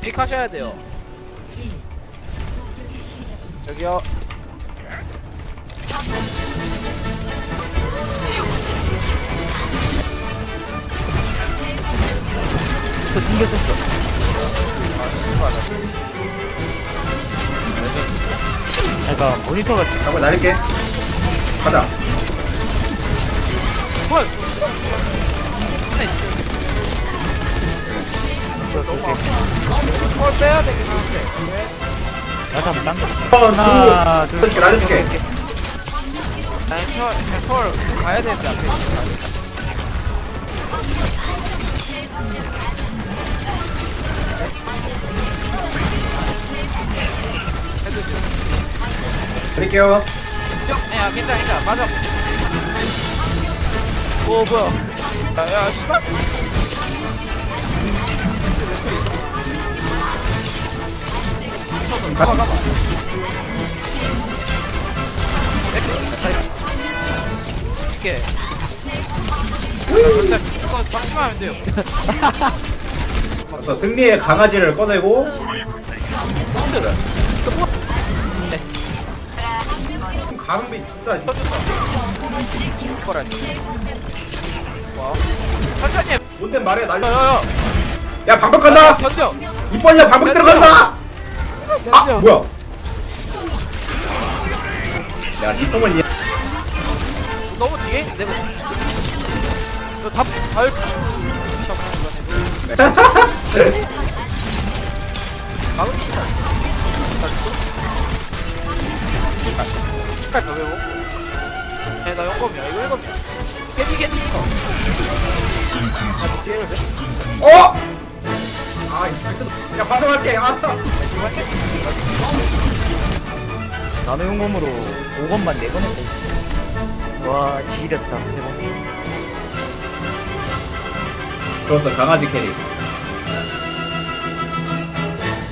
픽 하셔야 돼요. 저기요. 저. 아, 씨발. 제가 모니터가 자꾸 날릴게. 가자. 뭐야? 네. 너무 아파. 헐 빼야 되긴 하는데. 나도 한번 당겨. 한, 하나, 둘, 둘, 셋. 날려줄게. 아니 저, 그냥 헐 가야 되는데 앞에. 돼. 드릴게요. 야 괜찮아 괜찮아 맞아 오 뭐야 야야 씨발 가봐 가봐 이렇게 일단 이거 방심하면 돼요 그래서 승리의 강아지를 꺼내고 가음비 진짜 이거라니 와 천천히 해 뭔데 말해 날려. 야 방벽 간다. 던져 이 벌려 방벽 들어간다. 아 뭐야? 야 니똥은 이 너무 뒤에 있는데 뭐. 너답 달. 막을 수 있다. 깔더 배고. 야, 나 영검이야. 이거 일검이야. 깨지 깨지. 어. 아, 야 반성할게. 아. 나노 용검으로 5건만 4번 했어. 와, 지렸다. 대박. 좋았어 강아지 캐리.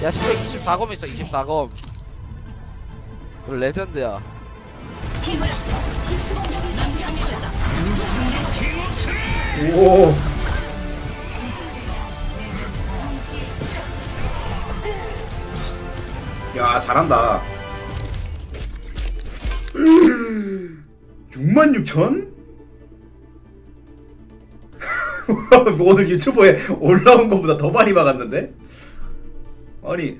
야, 진짜 24검 있어. 24검. 그 레전드야. 오. 야 잘한다. 음, 66,000? 오늘 유튜브에 올라온 것보다 더 많이 막았는데? 아니